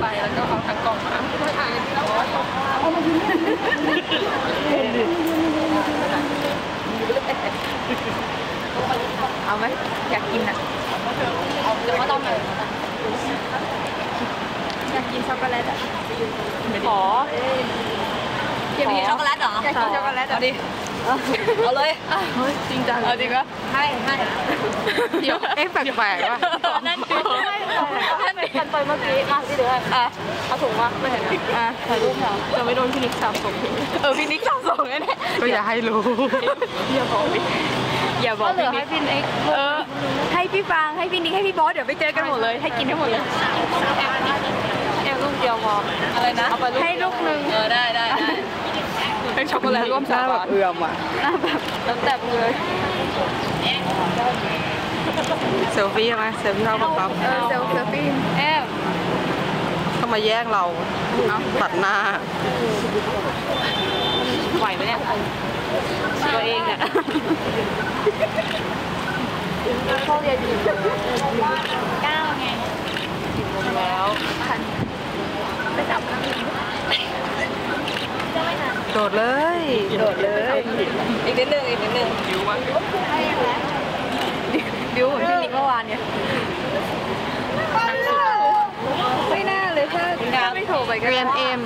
ไป แล้วก็เอาทั้งกล่องมาไม่ถ่ายที่เราเอาไหมอยากกินอะเดี๋ยวมาต้องเลยอยากกินช็อกโกแลตอะขอเก็บช็อกโกแลตเหรออยากกินช็อกโกแลตเอาดิเอาเลยจริงจังเอาจริงปะให้ให้เดี๋ยวเอ๊ะแปลกๆว่ะนั่นคือ นั่นเป็นไปเมื่อกี้มาที่เดืออะเอาถุงมาไม่เห็นอะถ่ายรูปเหรอจะไม่โดนพี่นิกจับส่งเออพี่นิกจับส่งแน่ๆก็อย่าให้รู้อย่าบอกอย่าบอกพี่นิกให้พี่นิกเออให้พี่ฟางให้พี่นิกให้พี่บอสเดี๋ยวไปเจอกันหมดเลย ให้กินทั้งหมดเลยแอลลูกเดียวพออะไรนะให้ลูกหนึ่งเออได้ได้ได้เป็นช็อกโกแลตร่วมสาแบบเอื่อมอะหน้าแบบแล้วแต่เลย เซลฟี่ใช่ไหมเซลฟี่เข้ากับปั๊บเออเซลเซลฟี่แอบเขามาแย่งเราตัดหน้าไหวไหมเนี่ยตัวเองอะเข้าเรียนอยู่เก้าไงแล้วไปจับโดดเลย โดดเลย อีกนิดนึงอีกนิดนึงดิววะ ดิวเหมือนพี่นิกเมื่อวานเนี่ยไม่น่าเลยถ้าถ้าไม่โทรไปก็เรียนเอ็ม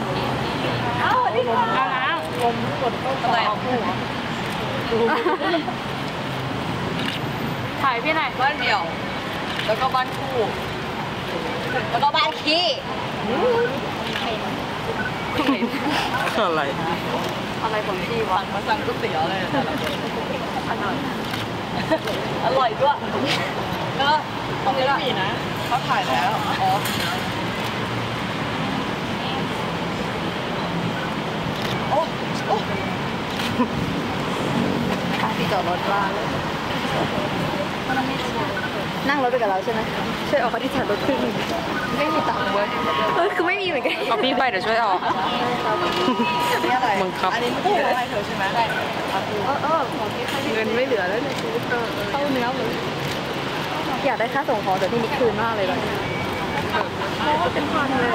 เอาดิเอาแล้วลมกดอะไรถ่ายพี่ไหนบ้านเดี่ยว แล้วก็บ้านคู่ แล้วก็บ้านขี้อะไร อะไรของพี่วะมาสั่งก๋วยเตี๋ยวเลยอร่อย อร่อยด้วยเออตรงนี้ละนะเขาถ่ายแล้ว อ๋อโอ้โอ้ที่จอดรถว่างนั่งรถไปกับเราใช่ไหม ช่วยออกค่าที่จอดรถครึ่งหนึ่งไม่มีตังค์เว้ยเออคือไม่มีเหมือนกันเอาพี่ไปเดี๋ยวช่วยออกนี่อะไรมึงครับอันนี้ไม่ได้ให้เธอใช่ไหมได้เออเออของที่เงินไม่เหลือแล้วในชีวิตเข้าเนื้อหมดอยากได้ค่าส่งของแต่ที่นี่คืนมากเลยเลยเป็นพันเลย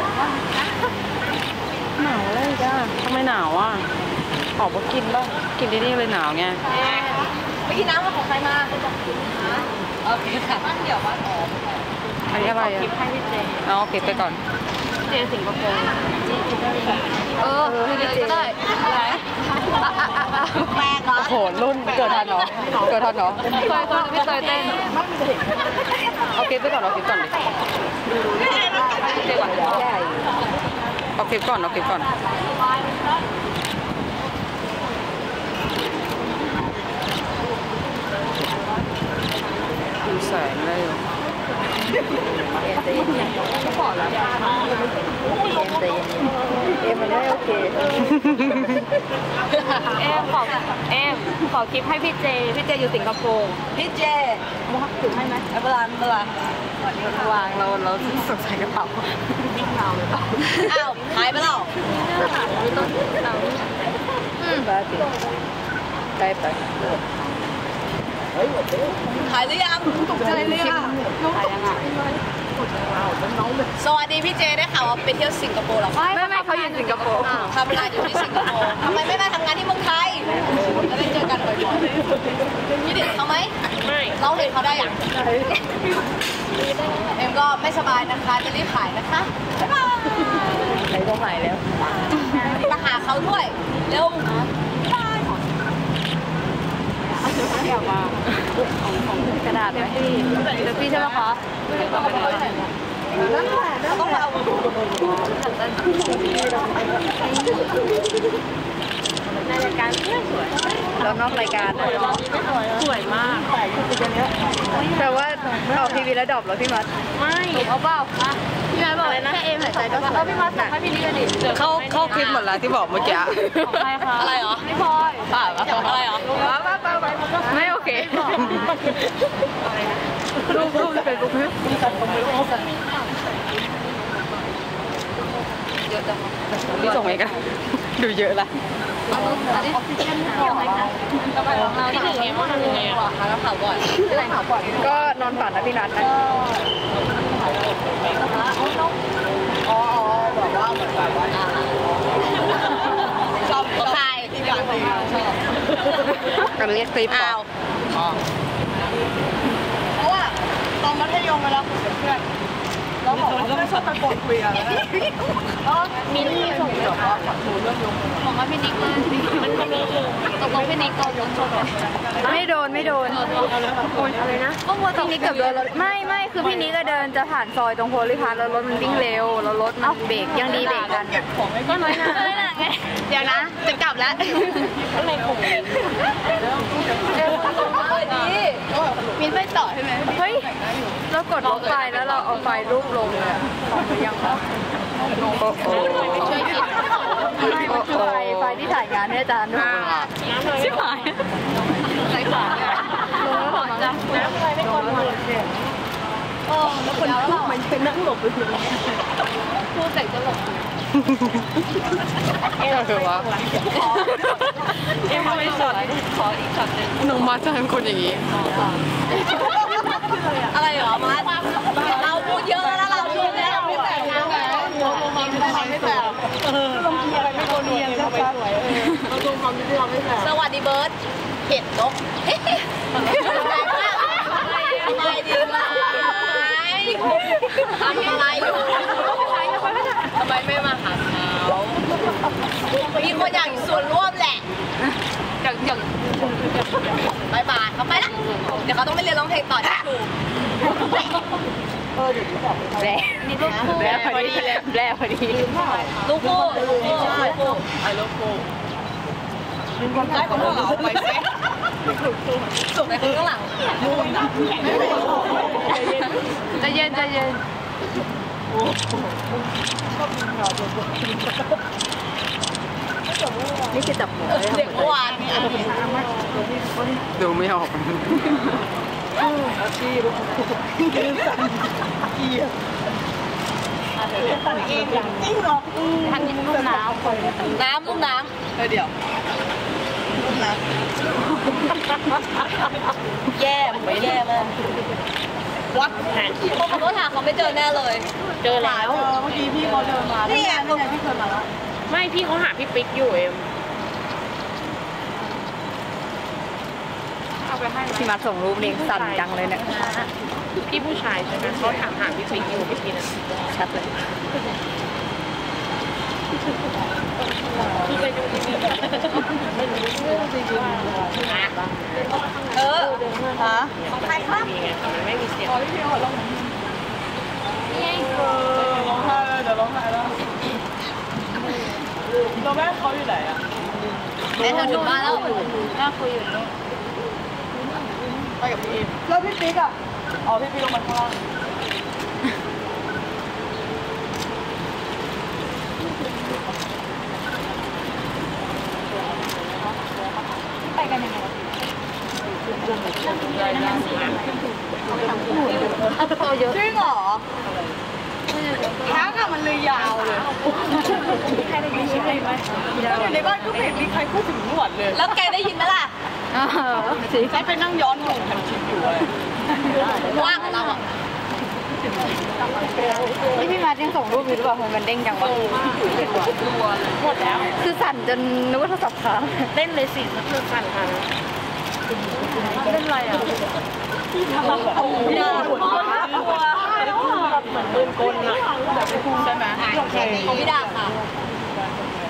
หนาวเลยจ้าทำไมหนาวอะออกมากินบ้างกินที่นี่เลยหนาวไงไปกินน้ำมาของใครมาโอเคค่ะบ้านเดี่ยวบ้านอ๋อ อันนี้อะไรอะคลิปให้พี่เจเอาเก็บไปก่อนเจสิงคโปร์เออพี่เจก็ได้อะไรแปลกเหรอโอ้โหรุ่นเกิดทันเหรอเกิดทันเหรอเคยคนไม่เคยเต้นเอาเก็บไปก่อนเอาเก็บก่อนดิเจก่อนเอาเก็บก่อนเอาเก็บก่อนดูแสงเลย อยู่เอ็มเจไม่พอแล้วเอ็มเจเอ็มมันไม่โอเค เอ็มขอเอ็มขอคลิปให้พี่เจ พี่เจอยู่สิงคโปร์ พี่เจมอบถึงให้ไหมไม่เป็นไรไม่เป็นไรวางเราเราสงสัยกระเป๋าวิ่งเราหรือเปล่า อ้าวหายไปแล้วมีต้นเราอืมบ้าจริงได้ไปหายหรือยังตกใจเลยอะถ่ายยังอะ สวัสดีพี่เจได้ข่าวว่าไปเที่ยวสิงคโปร์เหรอคะไม่ไม่เขาอยู่สิงคโปร์ทำงานอยู่ที่สิงคโปร์ทำไมไม่มาทำงานที่เมืองไทยจะได้เจอกันบ่อยๆพี่เด็กเขาไหมไม่เราเด็กเขาได้อย่างเอ็มก็ไม่สบายนะคะจะรีบขายนะคะบ๊ายบายใช้ก็หายแล้วมาหาเขาด้วยเร็วอยากมากระดาษไหมพี่เดี๋ยวพี่ใช่ไหมคะ ต้องมาเอาในรายการสวยแล้วนอกรายการสวยมากแต่ว่าออกทีวีแล้วดรอปเหรอพี่มัดไม่เอาเปล่า พี่มัดบอกแค่เอ็มหายใจก็สวยเออพี่มัดส่งให้พี่ลิกันดิเข้าเข้าคลิปหมดแล้วที่บอกเมื่อกี้ของใครคะอะไรเหรอไม่พลอยป่าวอะไรเหรอไม่โอเครูปรูปเป็นรูปไหมพี่ส่งไหมกันดูเยอะละที่หนึ่งเนี่ยมันทำยังไงอะหากระเป๋าก่อนก็นอนฝันนะพี่นัทนะ อ๋ออ๋อว่าเหมือนแบบว่าชอบชอบใครที่อยากตีชอบกันเรียกคลิปอ้าวเพราะว่าตอนมัธยมเวลาคุยกับเพื่อน แล้วบอกว่าไม่ชอบตะโกนคุยกันแล้วมินนี่ส่งแบบว่าหนูเรื่องยงบอกว่าพี่นิกมามันมันมีตกลงพี่นิกเอายกชนไม่โดนไม่โดนอะไรนะก็มัวตพี่นิกเกับโดนรถไม่ไม่คือพี่นิกก็เดินจะผ่านซอยตรงโพลิพาร์แล้วรถมันวิ่งเร็วแล้วรถมันเบรกยังดีเบรกกันเก็บของไม่ก็น้อยหนาเลยนะไงเดี๋ยวนะจะกลับแล้วอะไรของดี มินไปต่อใช่ไหมเฮ้ย เรากดลบไฟแล้วเราเอาไฟรูปลงเลยอะยังปะโอ้โหช่วยกินไม่มันคือไฟไฟที่ถ่ายงานให้อาจารย์ด้วยชิบหายใส่ขาลงแล้วหรอจ๊ะน้ำอะไรไม่คนมา โอ้ แล้วคนพูดมันเป็นนั่งหลบไปเลยพูดใส่ตลกเออคือว่าเอ็มไม่สดขออีกช็อตหนึ่งน้องมาจะเป็นคนอย่างนี้ อะไรเหรอมาเราพูดเยอะแล้วเราพูดแล้วไม่แต่งนแล้วเราลงมาไม่แต่งไม่แต่งลงอะไรไม่โกนเนียนชัดๆเราลงความที่เราไม่แต่งสวัสดีเบิร์ดเห็ดนกทำไมดีไหม ทำอะไรอยู่ทำไมไม่มาหาเขามีคนอยากมีส่วนร่วมแหละอย่างอย่างบายบายเขาไปละ เดี๋ยวเขาต้องไปเรียนร้องเพลงต่อที่ครูแบลนี่ลูกคู่แบลพอดีแบลพอดีลูกคู่ลูกคู่ลูกคู่ไอ้ลูกคู่ได้ของเราไปสิส่งในข้างหลัง ใจะเย็นใจะเย็นนี่คือจับหัวเด็กเมื่อวานนี่ดูไม่ออกจริงเหรอทันยินลูกน้ำคนน้ำลูกน้ำเดี๋ยวลูกน้ำแย่ไม่แย่มาก วัดพวกเขาถามเขาไม่เจอแน่เลย เจอแล้ว เมื่อกี้พี่เขาเดินมานี่ไงนี่ไงพี่เคยมาแล้วไม่พี่เขาหาพี่ปิ๊กอยู่เอ็มเอาไปให้พี่มาส่งรูปเองสั่นจังเลยเนี่ยพี่ผู้ชายใช่ไหมเขาถามหาพี่ปิ๊กอยู่เมื่อกี้นะชัดเลยคือไปดูทีวีไม่รู้เรื่องจริงๆนะเออฮะของใครครับ นี่ไงแต่มันไม่มีเสียงร้องไห้เดี๋ยวร้องไห้แล้วตัวแม่เขาอยู่ไหนอะแม่เธอถึงบ้านแล้วน่าคุยอยู่นี่ไปกับพี่แล้วพี่ปิ๊กอะอ๋อพี่ปิ๊กลงมาข้างล่างไปกันยังไง จริงเหรอช้างอะมันเลยยาวเลยใครได้ยินใช่ไหมอยู่ในบ้านก็ไม่เห็นมีใครพูดถึงหนวดเลย แล้วแกได้ยินไหมล่ะสิใช้ไปนั่งย้อนดูทันคลิปอยู่เลยว่างของเราอะนี่พี่มาร์ทยังส่งรูปอยู่หรือเปล่าทำไมมันเด้งจังวะหมดแล้ว คือสั่นจนนึกว่าโทรศัพท์ค้างเล่นเลยสิเพื่อนฟันค่ะเล่นอะไรอะอย่าเหมือน ปืนกลอะใช่ไหมของพี่ดาค่ะ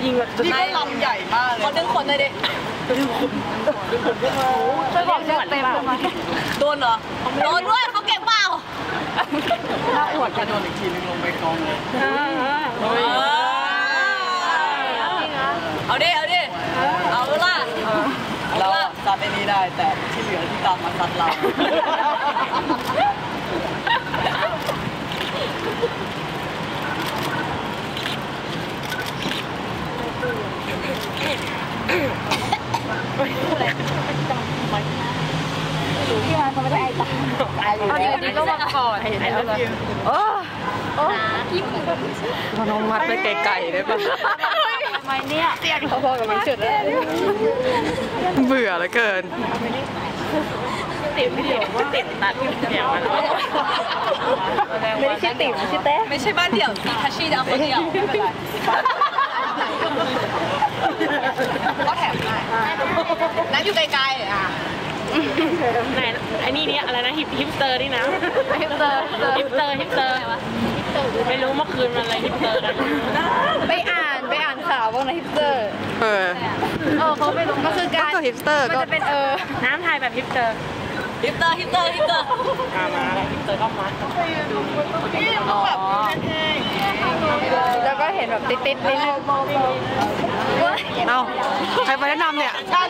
ยิงแบบนี่ก็ลำใหญ่มากเลยเขาดึงคนเลยดิช่วยบอกเลือกเต็มเลยมาโดนเหรอโดนด้วยเขาเก็บเปล่าถ้าอวดจะโดนอีกทีนึงลงไปกองเลยเอาดิเอาดิเอาล่ะเราซัดไอ้นี้ได้แต่ที่เหลือที่ตามมาซัดเรา พี่มาร์ทเขาไม่ได้ไอตาเอาอยู่ดีก็มาก่อนไอ้เลยโอ้โอ้พนมมัดไปไกลๆได้ปะทำไมเนี่ยเสียงเขาพอกับมันจุดแล้วเบื่อเหลือเกินติดเดียวว่าติดตัดเดี่ยวมันไม่ได้ชื่อติ๋มชื่อเต้ไม่ใช่บ้านเดี่ยวมีทัชชี่จะเอาคนเดียวไม่เป็นไร ก็แถมให้น้ำอยู่ไกลๆอะไหนไอ้นี่เนี่ยอะไรนะฮิปฮิปสเตอร์นี่นะฮิปสเตอร์ฮิปสเตอร์ฮิปสเตอร์ไม่รู้เมื่อคืนมันอะไรฮิปสเตอร์กันไปอ่านไปอ่านข่าวบ้างนะฮิปสเตอร์ เออเออเขาไม่รู้มันคือการก็ฮิปสเตอร์มันก็จะเป็นเออน้ำไทยแบบฮิปสเตอร์ฮิปเตอร์ฮิปเตอร์ฮิปเตอร์มามาแล้วฮิปสเตอร์ก็มาอ๋อแล้วก็เห็นแบบติดๆนิดนึงเอ้าใครมาแนะนำเนี่ยใช่